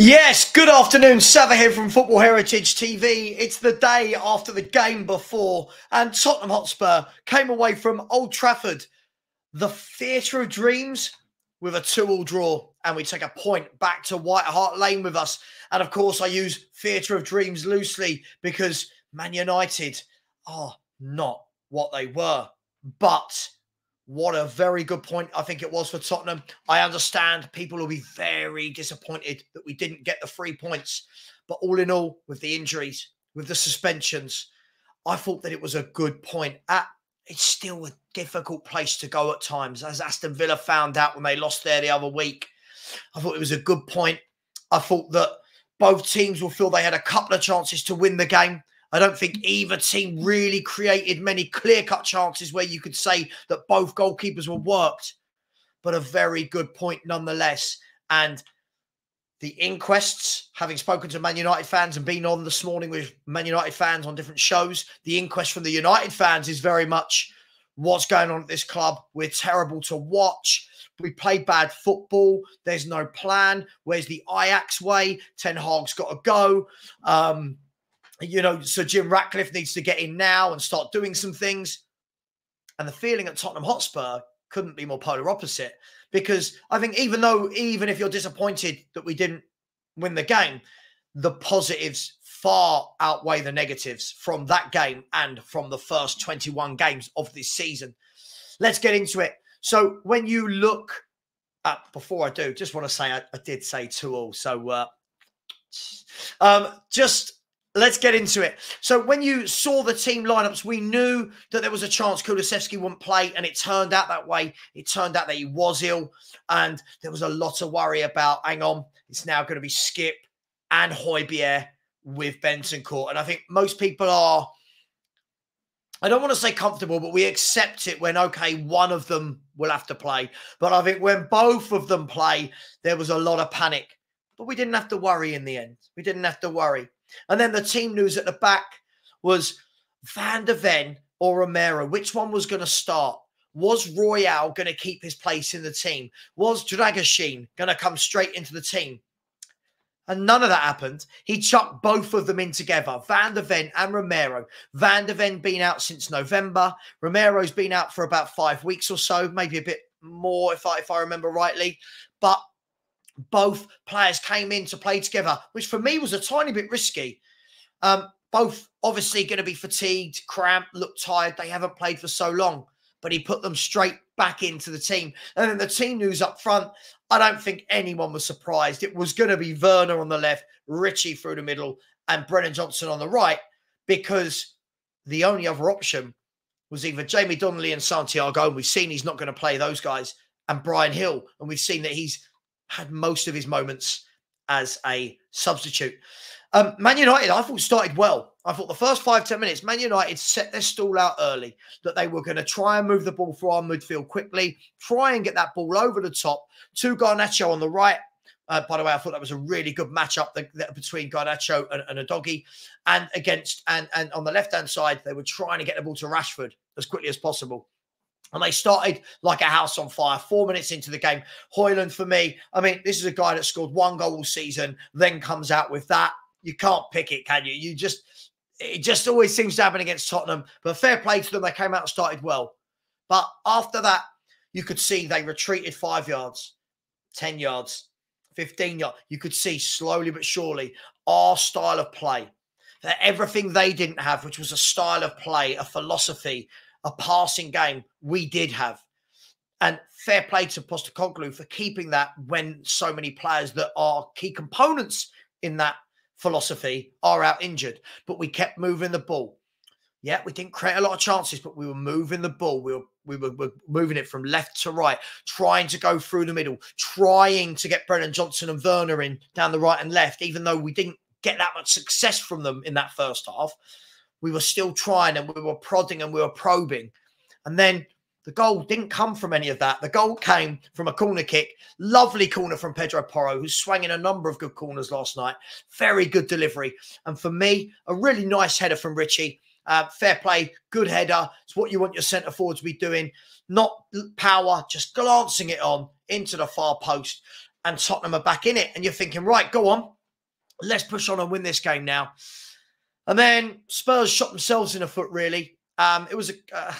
Yes, good afternoon. Savva here from Football Heritage TV. It's the day after the game before, and Tottenham Hotspur came away from Old Trafford, the theatre of dreams, with a two-all draw, and we take a point back to White Hart Lane with us. And of course, I use theatre of dreams loosely because Man United are not what they were, but what a very good point I think it was for Tottenham. I understand people will be very disappointed that we didn't get the three points. But all in all, with the injuries, with the suspensions, I thought that it was a good point. At it's still a difficult place to go at times, as Aston Villa found out when they lost there the other week. I thought it was a good point. I thought that both teams will feel they had a couple of chances to win the game. I don't think either team really created many clear cut chances where you could say that both goalkeepers were worked, but a very good point nonetheless. And the inquests, having spoken to Man United fans and been on this morning with Man United fans on different shows, the inquest from the United fans is very much what's going on at this club. We're terrible to watch. We play bad football. There's no plan. Where's the Ajax way? Ten Hag's got to go. Um, you know, so Jim Ratcliffe needs to get in now and start doing some things. And the feeling at Tottenham Hotspur couldn't be more polar opposite because I think even though, even if you're disappointed that we didn't win the game, the positives far outweigh the negatives from that game and from the first 21 games of this season. Let's get into it. So when you look at, before I do, just want to say I, I did say two all. So uh, um, just let's get into it. So when you saw the team lineups, we knew that there was a chance Kulusevski wouldn't play, and it turned out that way. It turned out that he was ill, and there was a lot of worry about. Hang on, it's now going to be Skip and Højbjerg with Bentancur, and I think most people are. I don't want to say comfortable, but we accept it when okay, one of them will have to play. But I think when both of them play, there was a lot of panic. But we didn't have to worry in the end. We didn't have to worry. And then the team news at the back was Van der Ven or Romero. Which one was going to start? Was Royal going to keep his place in the team? Was Dragusin going to come straight into the team? And none of that happened. He chucked both of them in together, Van der Ven and Romero. Van der Ven been out since November. Romero's been out for about five weeks or so, maybe a bit more if I if I remember rightly. But both players came in to play together, which for me was a tiny bit risky. Um, both obviously going to be fatigued, cramped, look tired. They haven't played for so long, but he put them straight back into the team. And then the team news up front, I don't think anyone was surprised. It was going to be Werner on the left, Richie through the middle, and Brennan Johnson on the right, because the only other option was either Jamie Donley and Santiago. And we've seen he's not going to play those guys, and Bryan Gil, And we've seen that he's had most of his moments as a substitute. Um, Man United, I thought started well. I thought the first five ten minutes, Man United set their stall out early that they were going to try and move the ball through our midfield quickly, try and get that ball over the top to Garnacho on the right. Uh, by the way, I thought that was a really good matchup the, between Garnacho and, and Udogie, and against and and on the left hand side, they were trying to get the ball to Rashford as quickly as possible. And they started like a house on fire. Four minutes into the game, Højlund for me. I mean, this is a guy that scored one goal all season, then comes out with that. You can't pick it, can you? You just it just always seems to happen against Tottenham. But fair play to them, they came out and started well. But after that, you could see they retreated five yards, ten yards, fifteen yards. You could see slowly but surely our style of play. That everything they didn't have, which was a style of play, a philosophy, a passing game we did have. And fair play to Postecoglou for keeping that when so many players that are key components in that philosophy are out injured. But we kept moving the ball. Yeah, we didn't create a lot of chances, but we were moving the ball. We were, we were, were moving it from left to right, trying to go through the middle, trying to get Brennan Johnson and Werner in down the right and left, even though we didn't get that much success from them in that first half we were still trying and we were prodding and we were probing. And then the goal didn't come from any of that. The goal came from a corner kick. Lovely corner from Pedro Porro, who swung in a number of good corners last night. Very good delivery. And for me, a really nice header from Richie. Uh, fair play, good header. It's what you want your centre forward to be doing. Not power, just glancing it on into the far post. and Tottenham are back in it. And you're thinking, right, go on, let's push on and win this game now. And then Spurs shot themselves in the foot, really. Um, it was a, uh,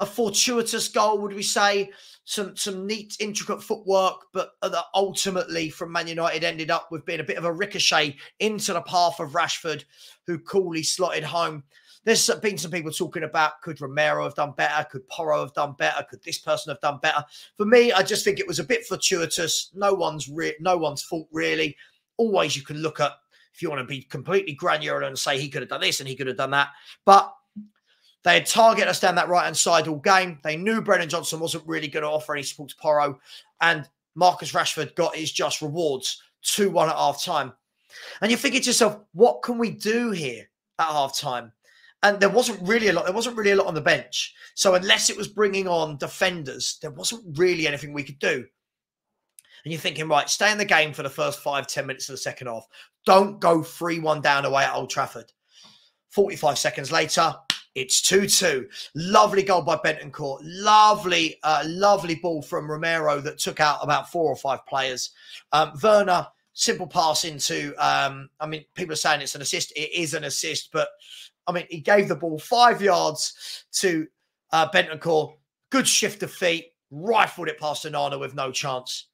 a fortuitous goal, would we say? Some some neat, intricate footwork, but that ultimately from Man United ended up with being a bit of a ricochet into the path of Rashford, who coolly slotted home. There's been some people talking about could Romero have done better? Could Porro have done better? Could this person have done better? For me, I just think it was a bit fortuitous. No one's no one's fault really. Always you can look at if you want to be completely granular and say he could have done this and he could have done that. But they had targeted us down that right hand side all game. They knew Brennan Johnson wasn't really going to offer any support to Porro. And Marcus Rashford got his just rewards 2 1 at half time. And you're thinking to yourself, what can we do here at half time? And there wasn't really a lot. There wasn't really a lot on the bench. So unless it was bringing on defenders, there wasn't really anything we could do. And you're thinking, right, stay in the game for the first five, ten minutes of the second half. Don't go 3 1 down away at Old Trafford. 45 seconds later, it's 2 2. Lovely goal by Bentancur. Lovely, uh, lovely ball from Romero that took out about four or five players. Um, Werner, simple pass into, um, I mean, people are saying it's an assist. It is an assist, but I mean, he gave the ball five yards to uh, Bentancur. Good shift of feet, rifled it past Onana with no chance.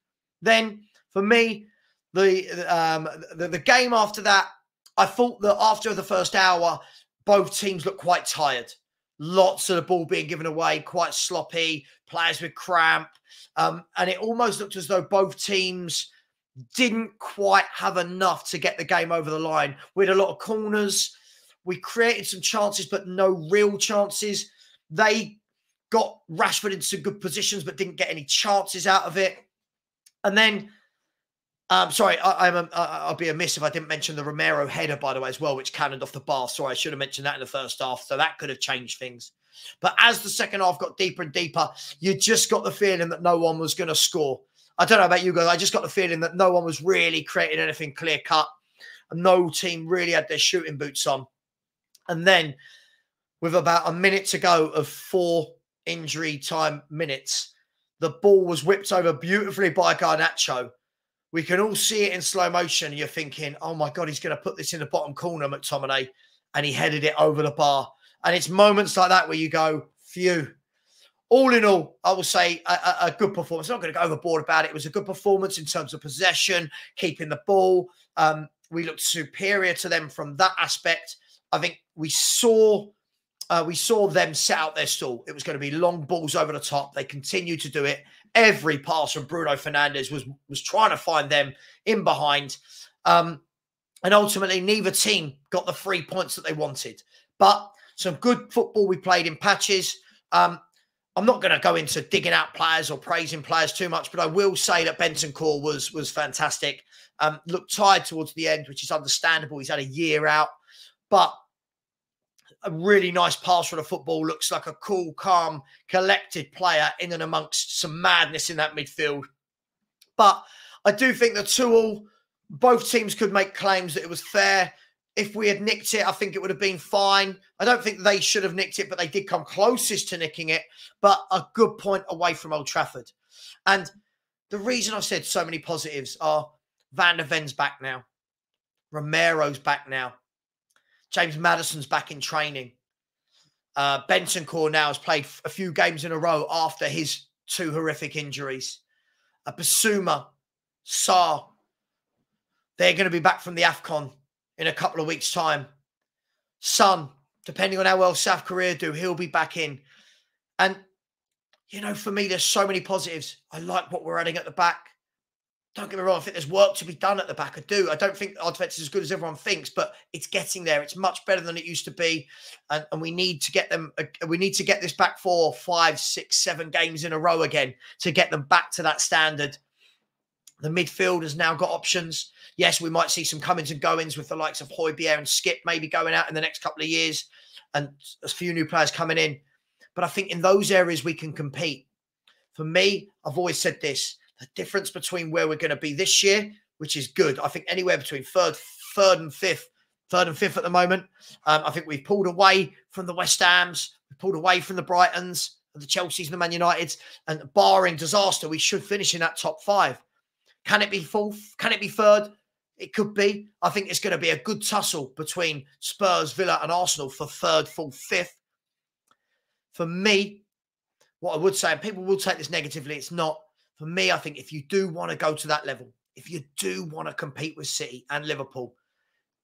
Then, for me, the, um, the the game after that, I thought that after the first hour, both teams looked quite tired. Lots of the ball being given away, quite sloppy, players with cramp. Um, and it almost looked as though both teams didn't quite have enough to get the game over the line. We had a lot of corners. We created some chances, but no real chances. They got Rashford into some good positions, but didn't get any chances out of it. And then um, sorry, I, am I'll be amiss if I didn't mention the Romero header, by the way, as well, which cannoned off the bar. Sorry, I should have mentioned that in the first half. So that could have changed things. But as the second half got deeper and deeper, you just got the feeling that no one was going to score. I don't know about you guys. I just got the feeling that no one was really creating anything clear cut. And no team really had their shooting boots on. And then, with about a minute to go of four injury time minutes, the ball was whipped over beautifully by Garnacho we can all see it in slow motion. You're thinking, oh my God, he's going to put this in the bottom corner, McTominay. And he headed it over the bar. And it's moments like that where you go, phew. All in all, I will say a, a, a good performance. I'm not going to go overboard about it. It was a good performance in terms of possession, keeping the ball. Um, we looked superior to them from that aspect. I think we saw uh, we saw them set out their stall. It was going to be long balls over the top. They continued to do it every pass from Bruno Fernandes was was trying to find them in behind. Um, and ultimately, neither team got the three points that they wanted. But some good football we played in patches. Um, I'm not going to go into digging out players or praising players too much, but I will say that Bentancur was was fantastic. Um, looked tired towards the end, which is understandable. He's had a year out, but a really nice pass for the football. Looks like a cool, calm, collected player in and amongst some madness in that midfield. But I do think the two all, both teams could make claims that it was fair. If we had nicked it, I think it would have been fine. I don't think they should have nicked it, but they did come closest to nicking it. But a good point away from Old Trafford. And the reason I've said so many positives are Van der Ven's back now. Romero's back now. James Maddison's back in training. Uh, Bentancur now has played a few games in a row after his two horrific injuries. Uh, Bissouma, Sarr, they're going to be back from the AFCON in a couple of weeks' time. Son, depending on how well South Korea do, he'll be back in. And, you know, for me, there's so many positives. I like what we're adding at the back. Don't get me wrong, I think there's work to be done at the back. I do. I don't think our defense is as good as everyone thinks, but it's getting there. It's much better than it used to be. And, and we need to get them, uh, we need to get this back four, five, six, seven games in a row again to get them back to that standard. The midfield has now got options. Yes, we might see some comings and goings with the likes of Højbjerg and Skip maybe going out in the next couple of years and a few new players coming in. But I think in those areas we can compete. For me, I've always said this the difference between where we're going to be this year, which is good. I think anywhere between third, third and fifth, third and fifth at the moment. Um, I think we've pulled away from the West Hams, we pulled away from the Brightons, the Chelseas, and the Man Uniteds, and barring disaster, we should finish in that top five. Can it be fourth? Can it be third? It could be. I think it's going to be a good tussle between Spurs, Villa, and Arsenal for third, fourth, fifth. For me, what I would say, and people will take this negatively, it's not. For me, I think if you do want to go to that level, if you do want to compete with City and Liverpool,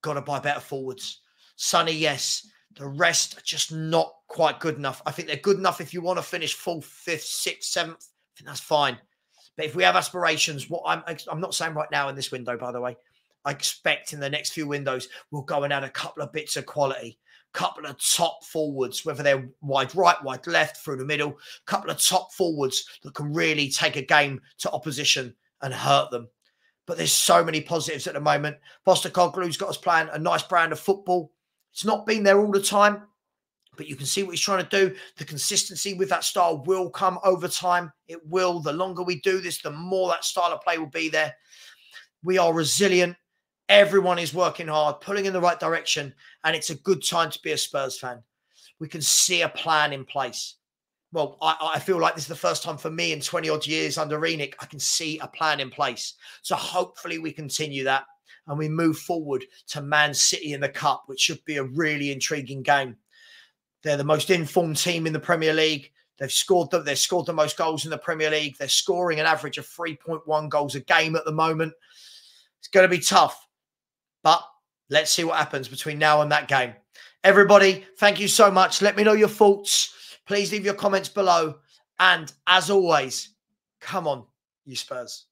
got to buy better forwards. Sonny, yes. The rest are just not quite good enough. I think they're good enough if you want to finish fourth, fifth, sixth, seventh. I think that's fine. But if we have aspirations, what I'm I'm not saying right now in this window, by the way, I expect in the next few windows we'll go and add a couple of bits of quality, couple of top forwards, whether they're wide right, wide left, through the middle, couple of top forwards that can really take a game to opposition and hurt them. But there's so many positives at the moment. Postecoglou's got us playing a nice brand of football. It's not been there all the time, but you can see what he's trying to do. The consistency with that style will come over time. It will. The longer we do this, the more that style of play will be there. We are resilient. Everyone is working hard, pulling in the right direction, and it's a good time to be a Spurs fan. We can see a plan in place. Well, I, I feel like this is the first time for me in 20 odd years under ENIC, I can see a plan in place. So hopefully we continue that and we move forward to Man City in the Cup, which should be a really intriguing game. They're the most informed team in the Premier League. They've scored the, they've scored the most goals in the Premier League. They're scoring an average of 3.1 goals a game at the moment. It's going to be tough. But let's see what happens between now and that game. Everybody, thank you so much. Let me know your thoughts. Please leave your comments below. And as always, come on, you Spurs.